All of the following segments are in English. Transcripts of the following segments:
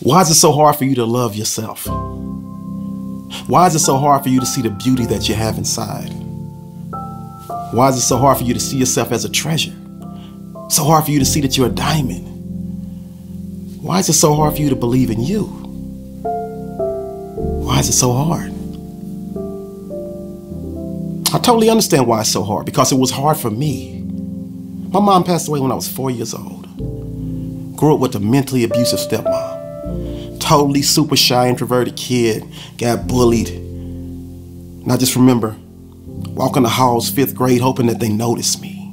Why is it so hard for you to love yourself? Why is it so hard for you to see the beauty that you have inside? Why is it so hard for you to see yourself as a treasure? So hard for you to see that you're a diamond? Why is it so hard for you to believe in you? Why is it so hard? I totally understand why it's so hard because it was hard for me. My mom passed away when I was four years old. Grew up with a mentally abusive stepmom. Totally super shy, introverted kid. Got bullied. And I just remember walking the halls, fifth grade, hoping that they noticed me.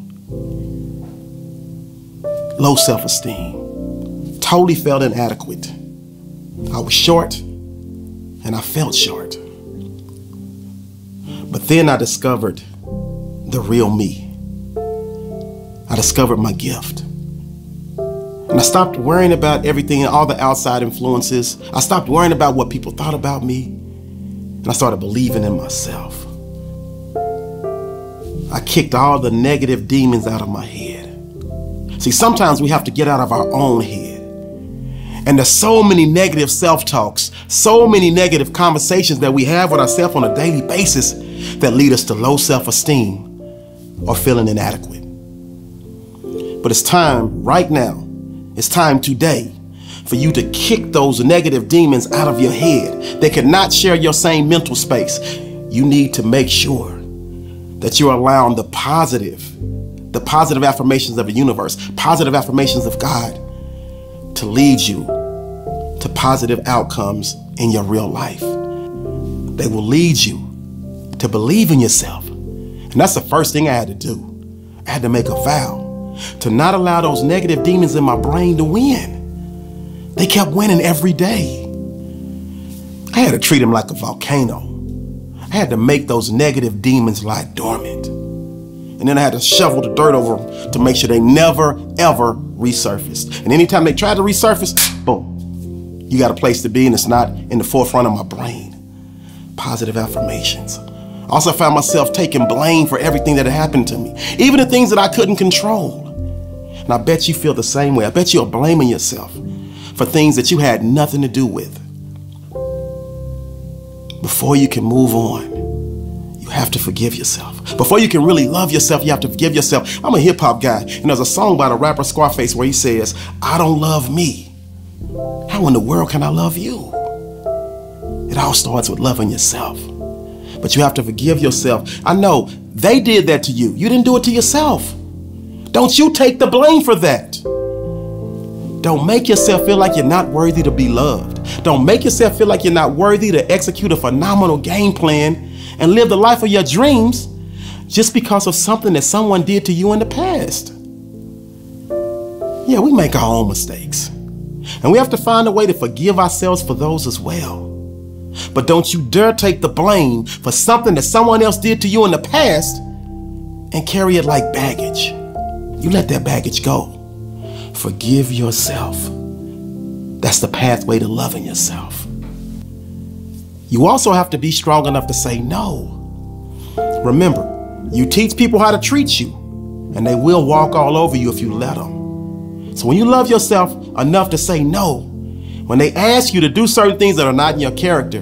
Low self esteem. Totally felt inadequate. I was short and I felt short. But then I discovered the real me. I discovered my gift. And I stopped worrying about everything and all the outside influences. I stopped worrying about what people thought about me. And I started believing in myself. I kicked all the negative demons out of my head. See, sometimes we have to get out of our own head. And there's so many negative self talks, so many negative conversations that we have with ourselves on a daily basis that lead us to low self esteem or feeling inadequate. But it's time right now, it's time today for you to kick those negative demons out of your head. They cannot share your same mental space. You need to make sure that you're allowing the positive, the positive affirmations of the universe, positive affirmations of God to lead you to positive outcomes in your real life. They will lead you to believe in yourself. And that's the first thing I had to do. I had to make a vow to not allow those negative demons in my brain to win. They kept winning every day. I had to treat them like a volcano. I had to make those negative demons lie dormant. And then I had to shovel the dirt over them to make sure they never, ever resurfaced. And anytime they tried to resurface, boom, you got a place to be and it's not in the forefront of my brain. Positive affirmations. I Also found myself taking blame for everything that had happened to me, even the things that I couldn't control. And I bet you feel the same way. I bet you're blaming yourself for things that you had nothing to do with. Before you can move on, you have to forgive yourself. Before you can really love yourself, you have to forgive yourself. I'm a hip hop guy, and there's a song by the rapper Scarface where he says, I don't love me. How in the world can I love you? It all starts with loving yourself. But you have to forgive yourself. I know they did that to you. You didn't do it to yourself. Don't you take the blame for that. Don't make yourself feel like you're not worthy to be loved. Don't make yourself feel like you're not worthy to execute a phenomenal game plan and live the life of your dreams just because of something that someone did to you in the past. Yeah, we make our own mistakes. And we have to find a way to forgive ourselves for those as well. But don't you dare take the blame for something that someone else did to you in the past and carry it like baggage. You let that baggage go. Forgive yourself. That's the pathway to loving yourself. You also have to be strong enough to say no. Remember, you teach people how to treat you, and they will walk all over you if you let them. So when you love yourself enough to say no, when they ask you to do certain things that are not in your character,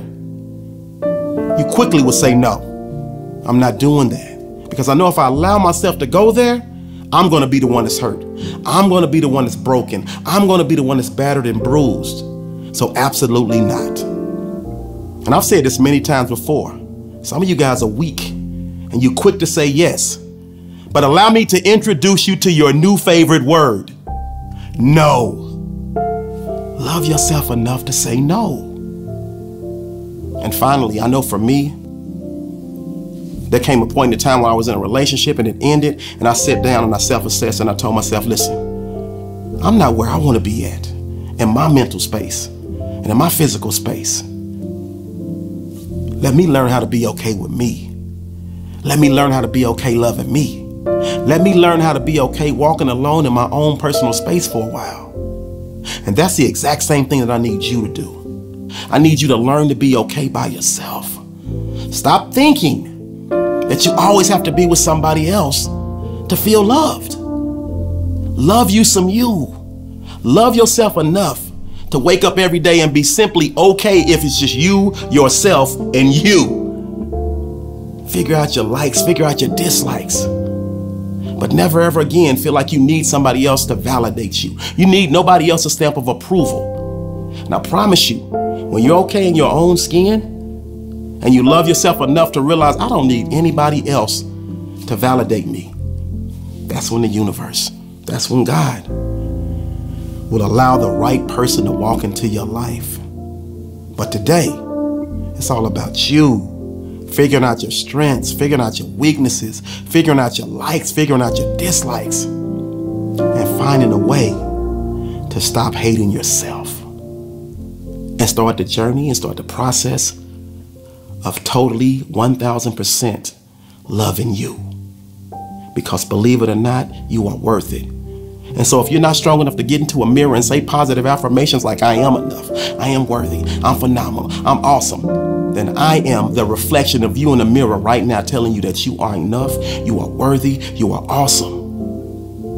you quickly will say no. I'm not doing that. Because I know if I allow myself to go there, I'm going to be the one that's hurt. I'm going to be the one that's broken. I'm going to be the one that's battered and bruised. So absolutely not. And I've said this many times before. Some of you guys are weak and you're quick to say yes. But allow me to introduce you to your new favorite word. No. Love yourself enough to say no. And finally, I know for me, there came a point in time where I was in a relationship and it ended, and I sat down and I self assessed and I told myself, listen, I'm not where I want to be at in my mental space and in my physical space. Let me learn how to be okay with me. Let me learn how to be okay loving me. Let me learn how to be okay walking alone in my own personal space for a while. And that's the exact same thing that I need you to do. I need you to learn to be okay by yourself. Stop thinking that you always have to be with somebody else to feel loved. Love you some you. Love yourself enough to wake up every day and be simply okay if it's just you, yourself, and you. Figure out your likes, figure out your dislikes. But never ever again feel like you need somebody else to validate you. You need nobody else's stamp of approval. And I promise you, when you're okay in your own skin and you love yourself enough to realize I don't need anybody else to validate me, that's when the universe, that's when God will allow the right person to walk into your life. But today, it's all about you figuring out your strengths, figuring out your weaknesses, figuring out your likes, figuring out your dislikes, and finding a way to stop hating yourself and start the journey and start the process of totally 1000% loving you. Because believe it or not, you are worth it. And so if you're not strong enough to get into a mirror and say positive affirmations like I am enough, I am worthy, I'm phenomenal, I'm awesome, then I am the reflection of you in the mirror right now telling you that you are enough, you are worthy, you are awesome.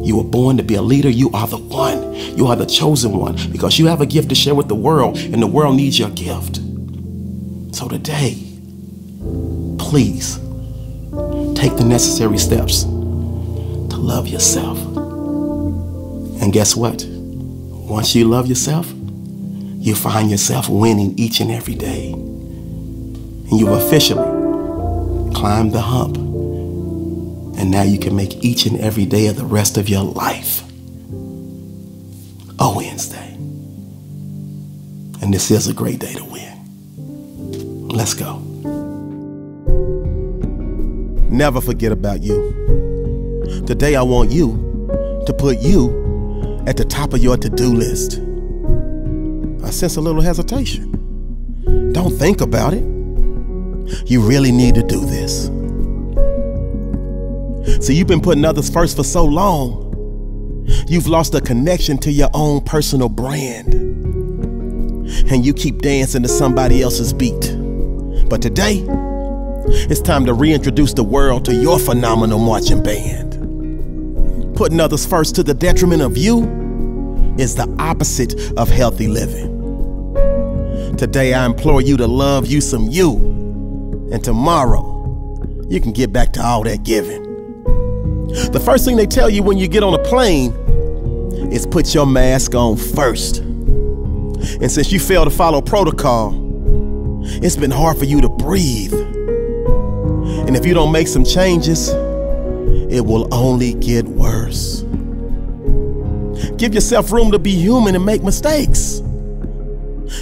You were born to be a leader. You are the one. You are the chosen one because you have a gift to share with the world and the world needs your gift. So today, please take the necessary steps to love yourself. And guess what? Once you love yourself, you find yourself winning each and every day. And you've officially climbed the hump. And now you can make each and every day of the rest of your life a WINSday. And this is a great day to win. Let's go. Never forget about you. Today, I want you to put you at the top of your to do list. I sense a little hesitation. Don't think about it. You really need to do this. See, you've been putting others first for so long, you've lost a connection to your own personal brand. And you keep dancing to somebody else's beat. But today, it's time to reintroduce the world to your phenomenal marching band. Putting others first to the detriment of you is the opposite of healthy living. Today, I implore you to love you some you, and tomorrow, you can get back to all that giving. The first thing they tell you when you get on a plane is put your mask on first. And since you fail to follow protocol, it's been hard for you to breathe. And if you don't make some changes, it will only get worse. Give yourself room to be human and make mistakes.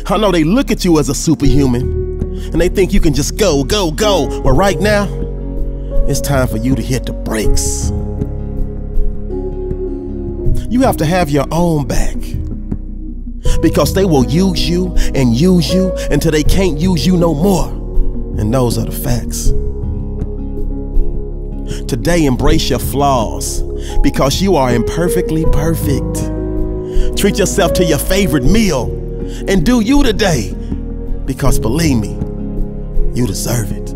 I know they look at you as a superhuman and they think you can just go, go, go. But right now, it's time for you to hit the brakes. You have to have your own back because they will use you and use you until they can't use you no more. And those are the facts. Today, embrace your flaws because you are imperfectly perfect. Treat yourself to your favorite meal and do you today because believe me, you deserve it.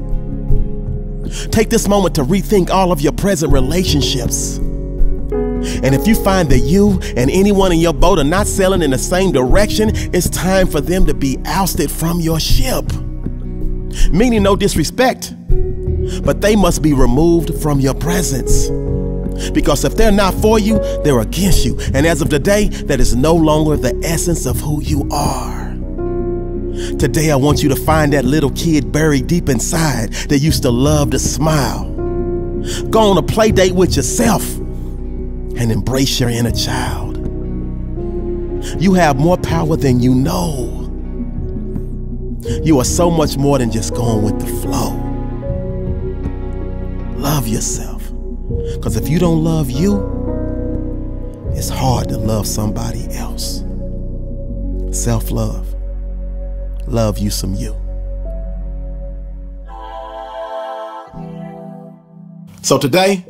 Take this moment to rethink all of your present relationships. And if you find that you and anyone in your boat are not sailing in the same direction, it's time for them to be ousted from your ship. Meaning, no disrespect, but they must be removed from your presence. Because if they're not for you, they're against you. And as of today, that is no longer the essence of who you are. Today, I want you to find that little kid buried deep inside that used to love to smile. Go on a play date with yourself and embrace your inner child. You have more power than you know. You are so much more than just going with the flow. Love yourself. Because if you don't love you, it's hard to love somebody else. Self love. Love you some you. So today,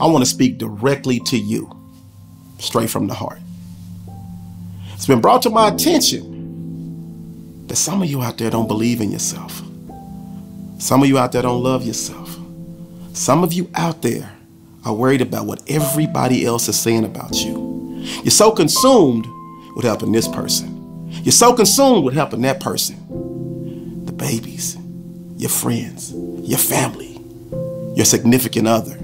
I want to speak directly to you, straight from the heart. It's been brought to my attention that some of you out there don't believe in yourself. Some of you out there don't love yourself. Some of you out there are worried about what everybody else is saying about you. You're so consumed with helping this person. You're so consumed with helping that person. The babies, your friends, your family, your significant other.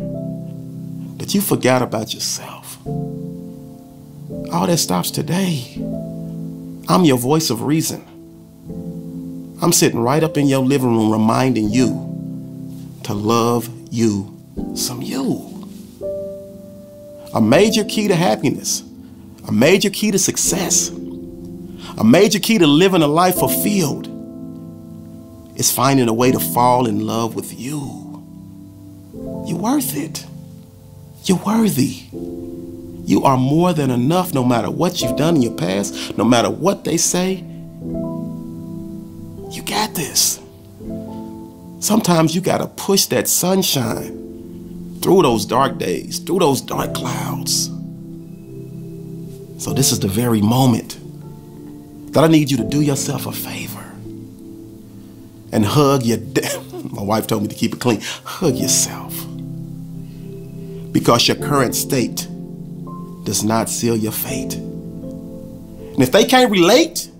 That you forgot about yourself. All that stops today. I'm your voice of reason. I'm sitting right up in your living room reminding you to love you some you. A major key to happiness, a major key to success, a major key to living a life fulfilled is finding a way to fall in love with you. You're worth it. You're worthy. You are more than enough no matter what you've done in your past, no matter what they say. You got this. Sometimes you got to push that sunshine through those dark days, through those dark clouds. So, this is the very moment that I need you to do yourself a favor and hug your. My wife told me to keep it clean. Hug yourself. Because your current state does not seal your fate. And if they can't relate,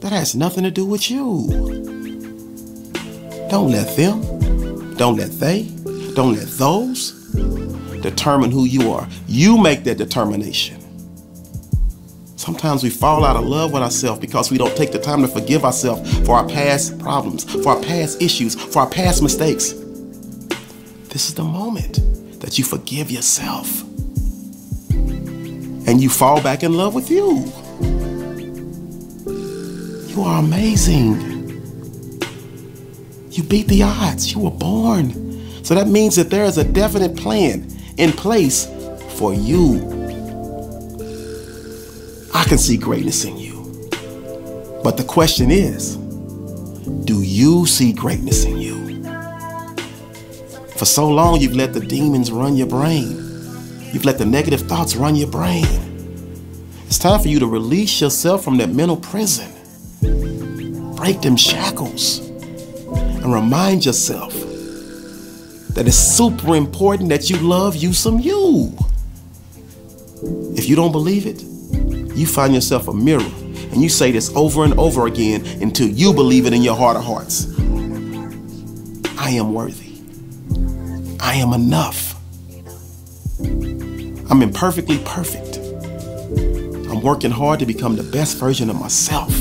that has nothing to do with you. Don't let them, don't let they, don't let those determine who you are. You make that determination. Sometimes we fall out of love with ourselves because we don't take the time to forgive ourselves for our past problems, for our past issues, for our past mistakes. This is the moment that you forgive yourself and you fall back in love with you. You are amazing. You beat the odds. You were born. So that means that there is a definite plan in place for you. I can see greatness in you. But the question is, do you see greatness in you? For so long, you've let the demons run your brain. You've let the negative thoughts run your brain. It's time for you to release yourself from that mental prison. Break them shackles and remind yourself that it's super important that you love you some you. If you don't believe it, you find yourself a mirror and you say this over and over again until you believe it in your heart of hearts. I am worthy. I am enough. I'm imperfectly perfect. I'm working hard to become the best version of myself.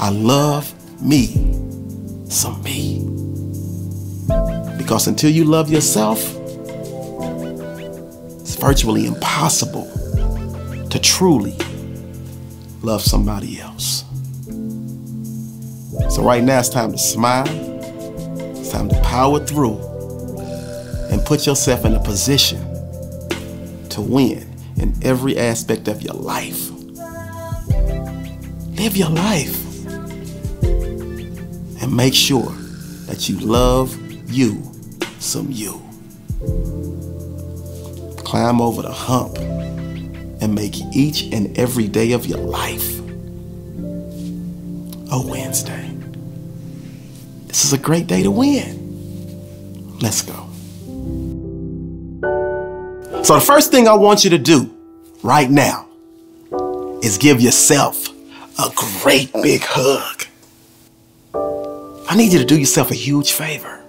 I love me, some me. Because until you love yourself, it's virtually impossible to truly love somebody else. So, right now, it's time to smile, it's time to power through and put yourself in a position to win in every aspect of your life. Live your life and make sure that you love you some you. Climb over the hump and make each and every day of your life a WINSday. This is a great day to win. Let's go. So, the first thing I want you to do right now is give yourself a great big hug. I need you to do yourself a huge favor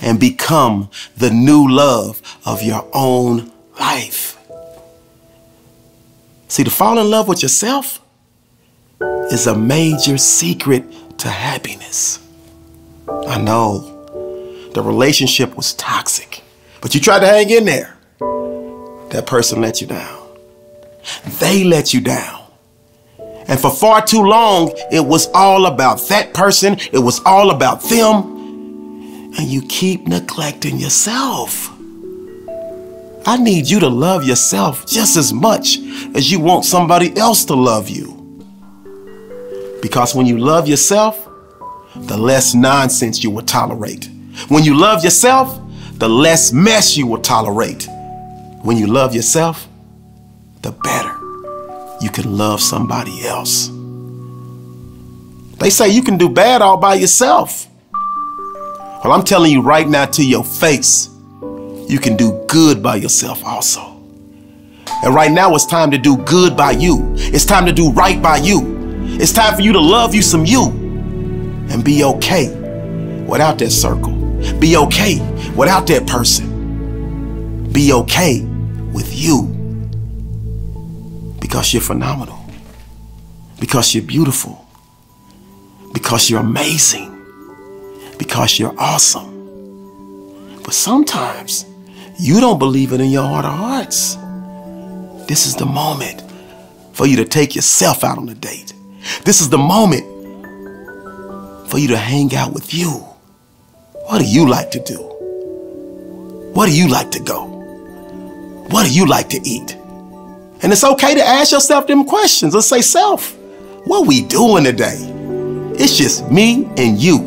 and become the new love of your own life. See, to fall in love with yourself is a major secret to happiness. I know the relationship was toxic, but you tried to hang in there. That person let you down. They let you down. And for far too long, it was all about that person, it was all about them, and you keep neglecting yourself. I need you to love yourself just as much as you want somebody else to love you. Because when you love yourself, the less nonsense you will tolerate. When you love yourself, the less mess you will tolerate. When you love yourself, the better you can love somebody else. They say you can do bad all by yourself. Well, I'm telling you right now to your face, you can do good by yourself also. And right now, it's time to do good by you. It's time to do right by you. It's time for you to love you some you and be okay without that circle. Be okay without that person. Be okay with you because you're phenomenal, because you're beautiful, because you're amazing, because you're awesome. But sometimes you don't believe it in your heart of hearts. This is the moment for you to take yourself out on a date. This is the moment for you to hang out with you. What do you like to do? What do you like to go? What do you like to eat? And it's okay to ask yourself them questions. Let's say, self, what we doing today? It's just me and you.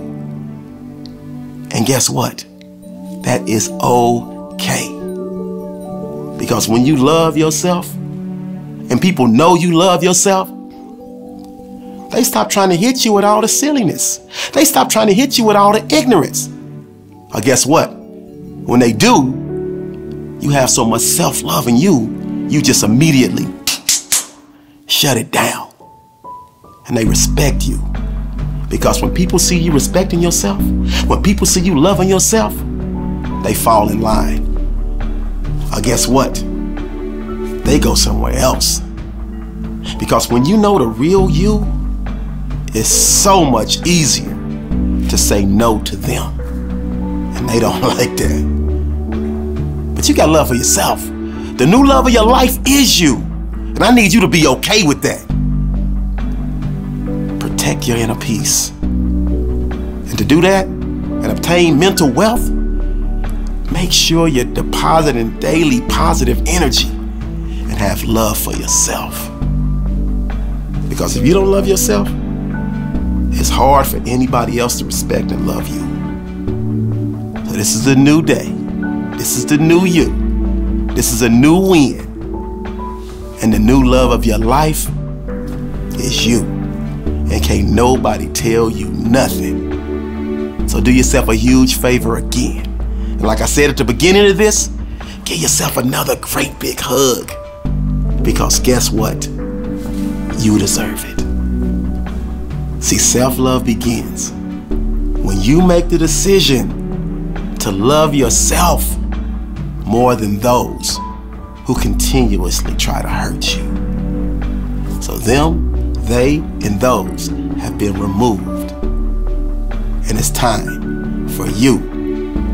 And guess what? That is okay. Because when you love yourself and people know you love yourself, they stop trying to hit you with all the silliness. They stop trying to hit you with all the ignorance. Or guess what? When they do, you have so much self love in you, you just immediately shut it down. And they respect you. Because when people see you respecting yourself, when people see you loving yourself, they fall in line. Or guess what? They go somewhere else. Because when you know the real you, it's so much easier to say no to them. And they don't like that. But you got love for yourself. The new love of your life is you. And I need you to be okay with that. Protect your inner peace. And to do that and obtain mental wealth, make sure you're depositing daily positive energy and have love for yourself. Because if you don't love yourself, it's hard for anybody else to respect and love you. So this is the new day. This is the new you. This is a new win. And the new love of your life is you. And can't nobody tell you nothing. So do yourself a huge favor again. And like I said at the beginning of this, give yourself another great big hug. Because guess what? You deserve it. See, self love begins when you make the decision to love yourself more than those who continuously try to hurt you. So, them, they, and those have been removed. And it's time for you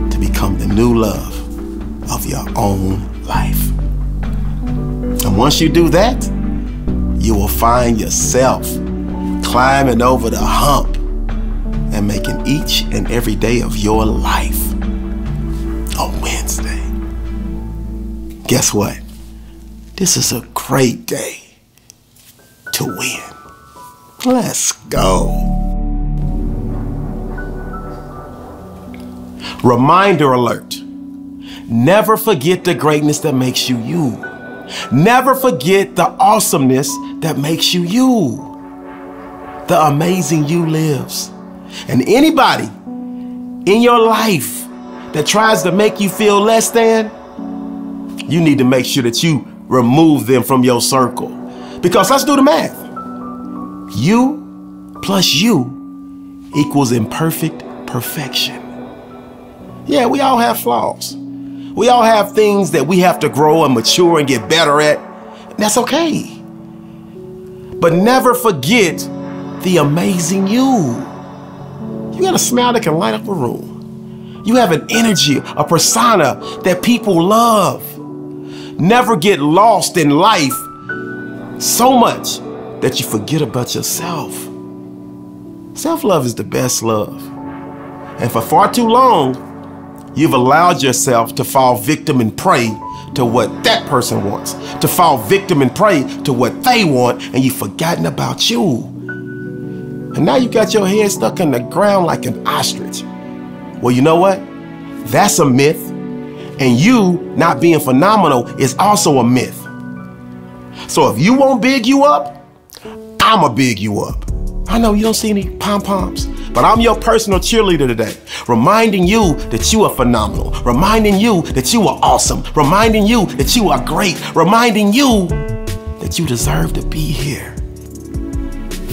to become the new love of your own life. And once you do that, you will find yourself climbing over the hump and making each and every day of your life a WINSday. Guess what? This is a great day to win. Let's go. Reminder alert. Never forget the greatness that makes you you. Never forget the awesomeness that makes you you the amazing you lives. And anybody in your life that tries to make you feel less than, you need to make sure that you remove them from your circle. Because let's do the math. You plus you equals imperfect perfection. Yeah, we all have flaws. We all have things that we have to grow and mature and get better at. That's okay. But never forget the amazing you. You got a smile that can light up a room. You have an energy, a persona that people love. Never get lost in life so much that you forget about yourself. Self love is the best love. And for far too long, you've allowed yourself to fall victim and prey to what that person wants, to fall victim and prey to what they want, and you've forgotten about you. And now you got your head stuck in the ground like an ostrich. Well, you know what? That's a myth. And you not being phenomenal is also a myth. So if you won't big you up, I'ma big you up. I know you don't see any pom poms, But I'm your personal cheerleader today, reminding you that you are phenomenal, reminding you that you are awesome, reminding you that you are great, reminding you that you deserve to be here.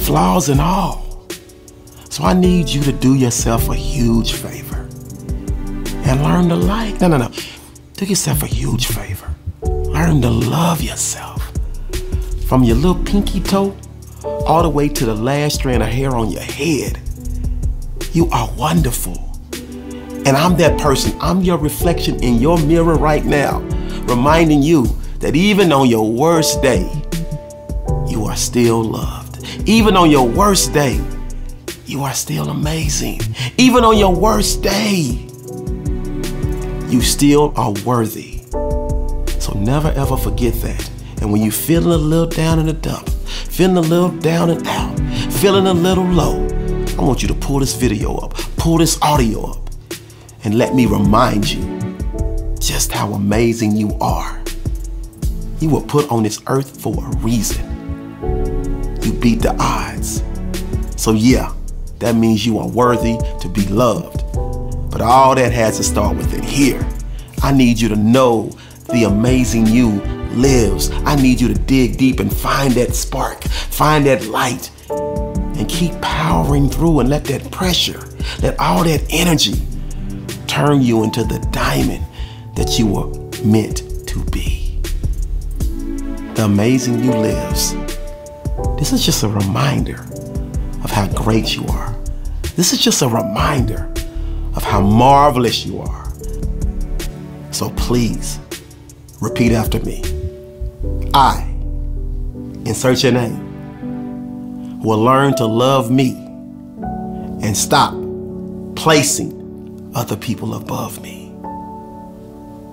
Flaws and all. So I need you to do yourself a huge favor and learn to like. No, no, no. Do yourself a huge favor. Learn to love yourself. From your little pinky toe all the way to the last strand of hair on your head. You are wonderful. And I'm that person. I'm your reflection in your mirror right now, reminding you that even on your worst day, you are still loved. Even on your worst day, you are still amazing. Even on your worst day, you still are worthy. So never ever forget that. And when you're feeling a little down in the dump, feeling a little down and out, feeling a little low, I want you to pull this video up, pull this audio up, and let me remind you just how amazing you are. You were put on this earth for a reason. You beat the odds. So, yeah, that means you are worthy to be loved. But all that has to start within here. I need you to know the amazing you lives. I need you to dig deep and find that spark, find that light, and keep powering through and let that pressure, let all that energy turn you into the diamond that you were meant to be. The amazing you lives. This is just a reminder of how great you are. This is just a reminder of how marvelous you are. So please, repeat after me. I, insert your name, will learn to love me and stop placing other people above me.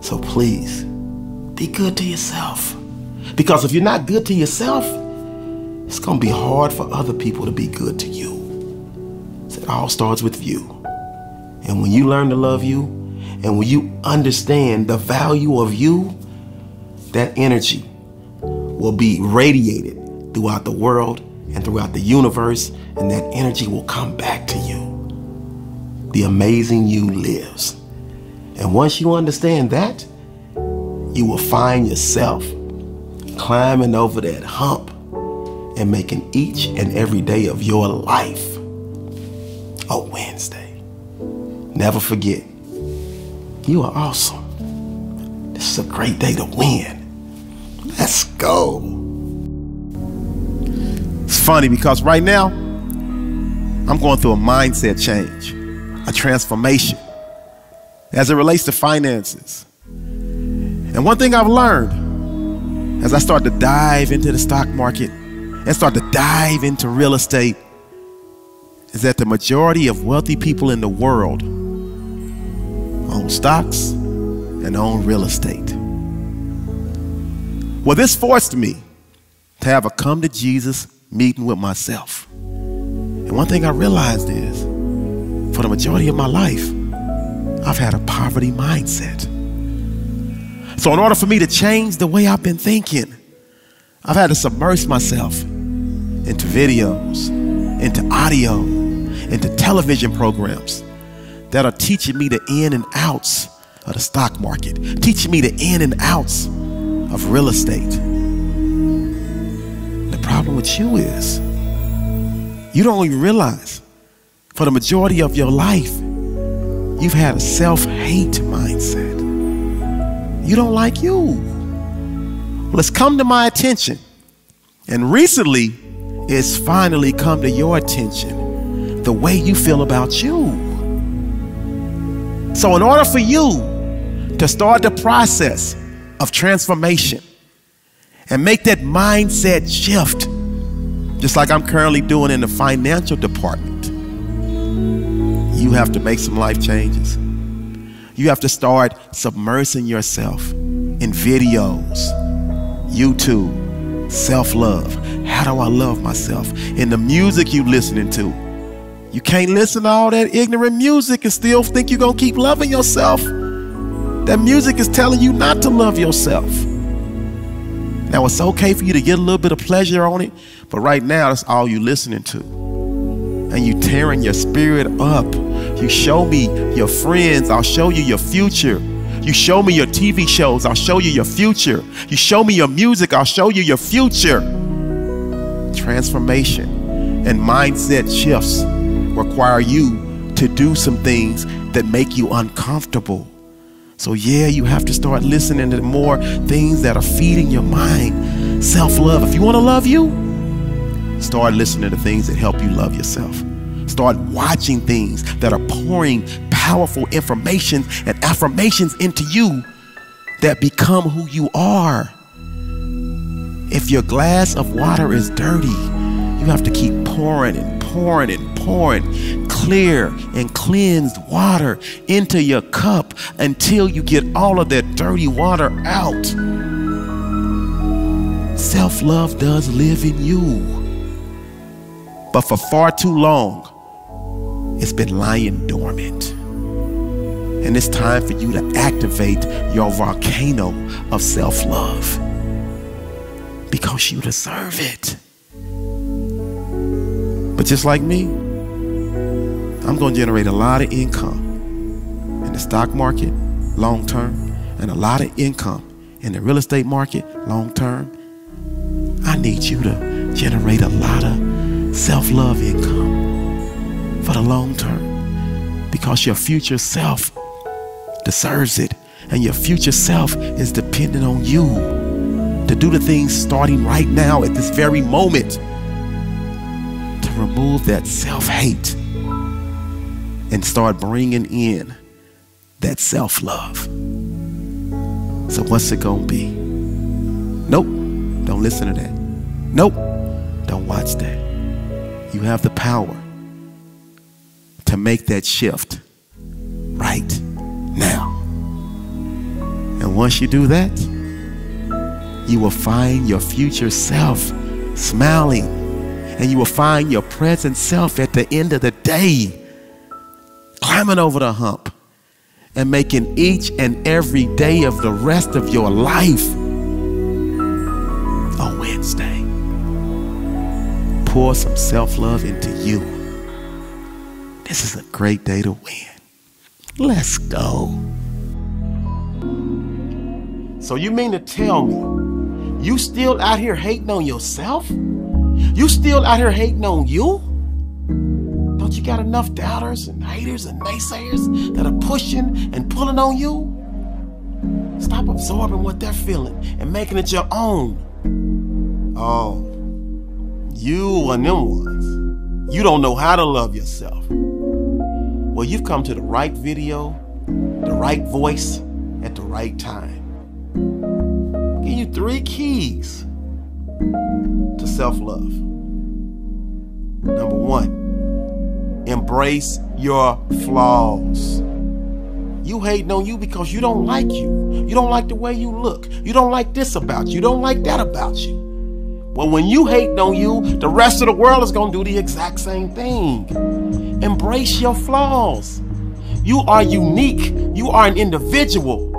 So please, be good to yourself. Because if you're not good to yourself, it's going to be hard for other people to be good to you. It all starts with you. And when you learn to love you, and when you understand the value of you, that energy will be radiated throughout the world and throughout the universe, and that energy will come back to you. The amazing you lives. And once you understand that, you will find yourself climbing over that hump and making each and every day of your life a WINSday. Never forget, you are awesome. This is a great day to win. Let's go. It's funny because right now, I'm going through a mindset change, a transformation as it relates to finances. And one thing I've learned as I start to dive into the stock market and start to dive into real estate is that the majority of wealthy people in the world own stocks and own real estate. Well, this forced me to have a come to Jesus meeting with myself. And one thing I realized is for the majority of my life, I've had a poverty mindset. So, in order for me to change the way I've been thinking, I've had to submerge myself into videos, into audio, into television programs that are teaching me the in and outs of the stock market, teaching me the in and outs of real estate. The problem with you is you don't even realize for the majority of your life, you've had a self hate mindset. You don't like you. Well, it's come to my attention. And recently, it's finally come to your attention the way you feel about you. So, in order for you to start the process of transformation and make that mindset shift, just like I'm currently doing in the financial department, you have to make some life changes. You have to start submersing yourself in videos, YouTube, self love. How do I love myself? In the music you're listening to. You can't listen to all that ignorant music and still think you're going to keep loving yourself. That music is telling you not to love yourself. Now, it's okay for you to get a little bit of pleasure on it, but right now, that's all you're listening to. and you're tearing your spirit up. You show me your friends, I'll show you your future. You show me your TV shows, I'll show you your future. You show me your music, I'll show you your future. Transformation and mindset shifts require you to do some things that make you uncomfortable. So, yeah, you have to start listening to more things that are feeding your mind. Self love. If you want to love you, start listening to things that help you love yourself. Start watching things that are pouring powerful information and affirmations into you that become who you are. If your glass of water is dirty, you have to keep pouring and pouring and pouring clear and cleansed water into your cup until you get all of that dirty water out. Self love does live in you. But for far too long, it's been lying dormant. And it's time for you to activate your volcano of self love because you deserve it. But just like me, I'm going to generate a lot of income in the stock market long term and a lot of income in the real estate market long term. I need you to generate a lot of self love income for the long term because your future self deserves it and your future self is dependent on you to do the things starting right now at this very moment remove that self hate and start bringing in that self love. So, what's it to be? Nope, don't listen to that. Nope, don't watch that. You have the power to make that shift right now. And once you do that, you will find your future self smiling and you will find your present self at the end of the day climbing over the hump and making each and every day of the rest of your life a WINSday. Pour some self love into you. This is a great day to win. Let's go. So, you mean to tell me you still out here hating on yourself? You still out here hating on you? Don't you got enough doubters and haters and naysayers that are pushing and pulling on you? Stop absorbing what they're feeling and making it your own. Oh, you and them ones. You don't know how to love yourself. Well, you've come to the right video, the right voice, at the right time. Give you three keys to self love. Number one, embrace your flaws. You hating on you because you don't like you. You don't like the way you look. You don't like this about you. You don't like that about you. Well, when you hating on you, the rest of the world is going to do the exact same thing. Embrace your flaws. You are unique. You are an individual.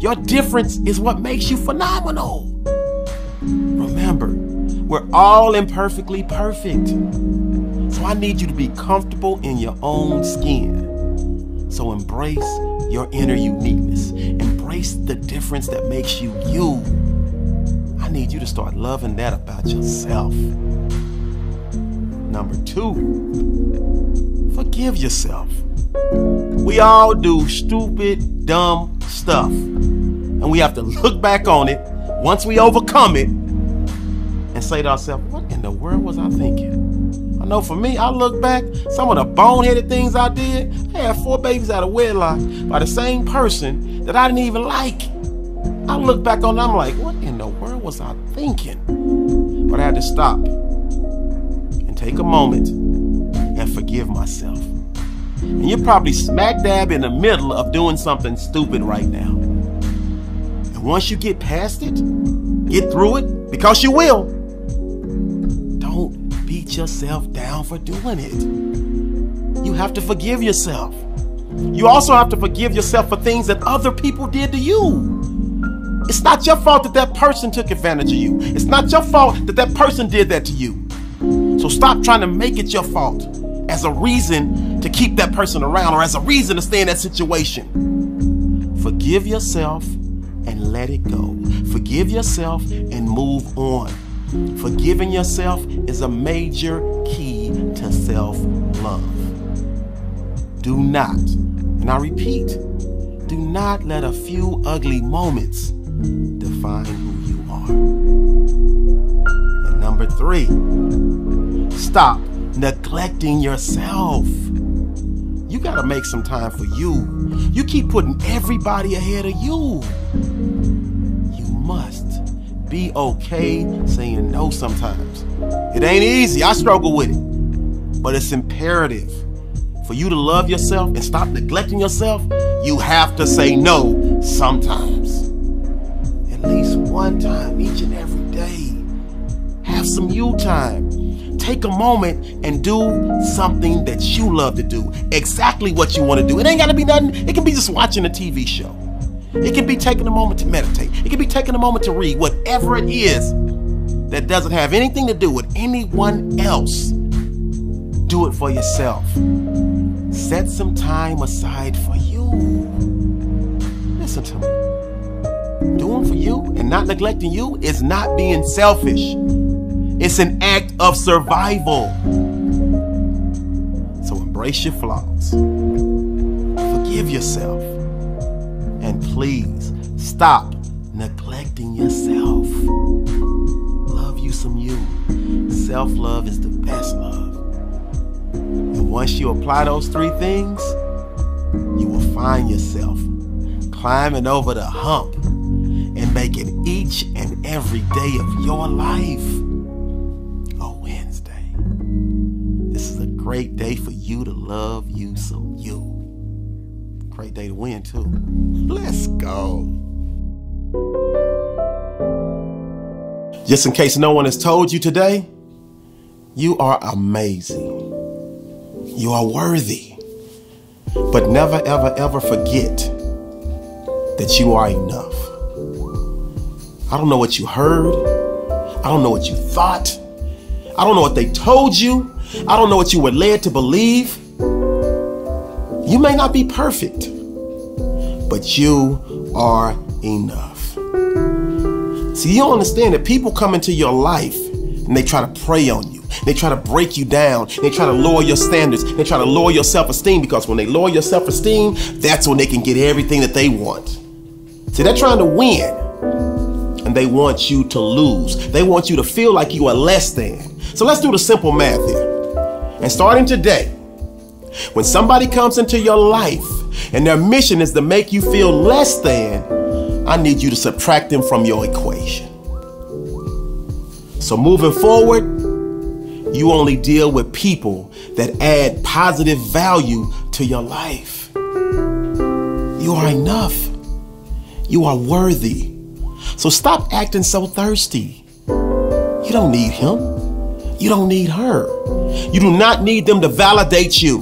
Your difference is what makes you phenomenal. Remember, we're all imperfectly perfect. So I need you to be comfortable in your own skin. So embrace your inner uniqueness. Embrace the difference that makes you you. I need you to start loving that about yourself. Number two, forgive yourself. We all do stupid, dumb stuff. And we have to look back on it once we overcome it and say to ourselves, what in the world was I thinking? I know for me, I look back, some of the boneheaded things I did, I had four babies out of wedlock by the same person that I didn't even like. I look back on them, I'm like, what in the world was I thinking? But I had to stop and take a moment and forgive myself. And you're probably smack dab in the middle of doing something stupid right now. And once you get past it, get through it, because you will, beat yourself down for doing it. You have to forgive yourself. You also have to forgive yourself for things that other people did to you. It's not your fault that that person took advantage of you. It's not your fault that that person did that to you. So stop trying to make it your fault as a reason to keep that person around or as a reason to stay in that situation. Forgive yourself and let it go. Forgive yourself and move on. Forgiving yourself is a major key to self love. Do not, and I repeat, do not let a few ugly moments define who you are. And number three, stop neglecting yourself. You gotta make some time for you. You keep putting everybody ahead of you. Be okay saying no sometimes. It ain't easy, I struggle with it. But it's imperative for you to love yourself and stop neglecting yourself. You have to say no sometimes. At least one time each and every day. Have some you time take a moment and do something that you love to do. Exactly what you want to do. It ain't got to be nothing. It can be just watching a TV show. It can be taking a moment to meditate. It can be taking a moment to read. Whatever it is that doesn't have anything to do with anyone else, do it for yourself. Set some time aside for you. Listen to me. Doing for you and not neglecting you is not being selfish. It's an act of survival. So embrace your flaws. Forgive yourself. Please stop neglecting yourself. Love you some you. Self love is the best love. And once you apply those three things, you will find yourself climbing over the hump and making each and every day of your life a WINSday. This is a great day for you to love day to win, too. Let's go. Just in case no one has told you today, you are amazing. You are worthy. But never, ever, ever forget that you are enough. I don't know what you heard. I don't know what you thought. I don't know what they told you. I don't know what you were led to believe. You may not be perfect, but you are enough. See, you don't understand that people come into your life and they try to prey on you. They try to break you down. They try to lower your standards. They try to lower your self-esteem because when they lower your self-esteem, that's when they can get everything that they want. See, they're trying to win and they want you to lose. They want you to feel like you are less than. So let's do the simple math here. And starting today, when somebody comes into your life and their mission is to make you feel less than, I need you to subtract them from your equation. So moving forward, you only deal with people that add positive value to your life. You are enough. You are worthy. So stop acting so thirsty. You don't need him. You don't need her. You do not need them to validate you.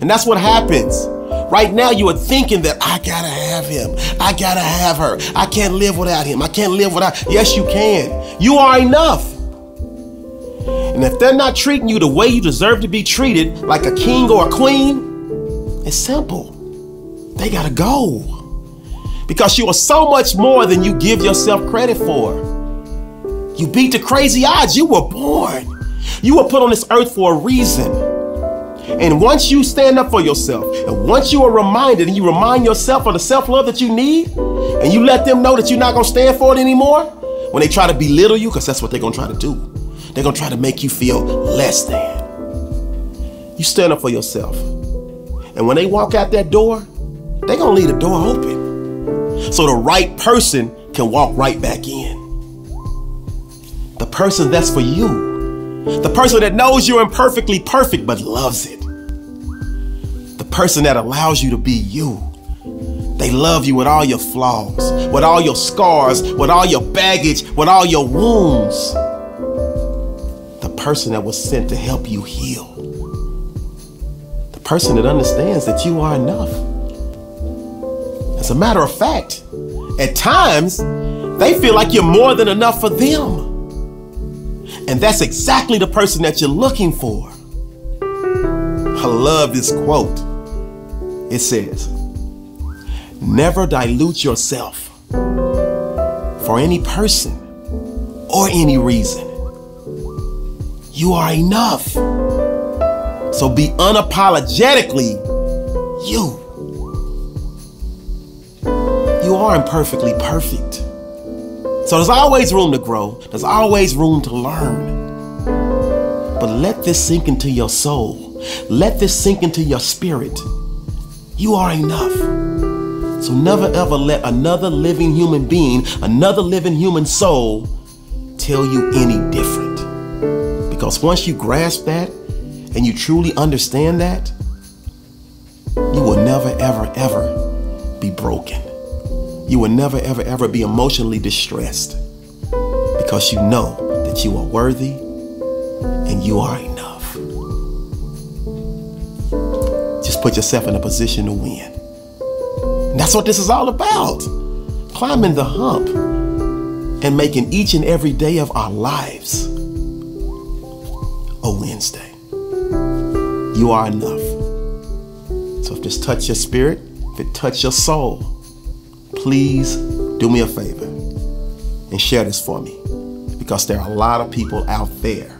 And that's what happens. Right now, you are thinking that I gotta have him. I gotta have her. I can't live without him. I can't live without. Yes, you can. You are enough. And if they're not treating you the way you deserve to be treated, like a king or a queen, it's simple. They gotta go. Because you are so much more than you give yourself credit for. You beat the crazy odds. You were born. You were put on this earth for a reason. And once you stand up for yourself, and once you are reminded and you remind yourself of the self love that you need, and you let them know that you're not going to stand for it anymore, when they try to belittle you, because that's what they're going to try to do, they're going to try to make you feel less than. You stand up for yourself. And when they walk out that door, they're going to leave the door open so the right person can walk right back in. The person that's for you the person that knows you're imperfectly perfect but loves it. Person that allows you to be you. They love you with all your flaws, with all your scars, with all your baggage, with all your wounds. The person that was sent to help you heal. The person that understands that you are enough. As a matter of fact, at times, they feel like you're more than enough for them. And that's exactly the person that you're looking for. I love this quote. It says, Never dilute yourself for any person or any reason. You are enough. So be unapologetically you. You are imperfectly perfect. So there's always room to grow, there's always room to learn. But let this sink into your soul, let this sink into your spirit. You are enough. So never ever let another living human being, another living human soul, tell you any different. Because once you grasp that and you truly understand that, you will never, ever, ever be broken. You will never, ever, ever be emotionally distressed because you know that you are worthy and you are put yourself in a position to win. And that's what this is all about. Climbing the hump and making each and every day of our lives a WINSday. You are enough. So if this touch your spirit, if it touch your soul, please do me a favor and share this for me because there are a lot of people out there